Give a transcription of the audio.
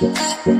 I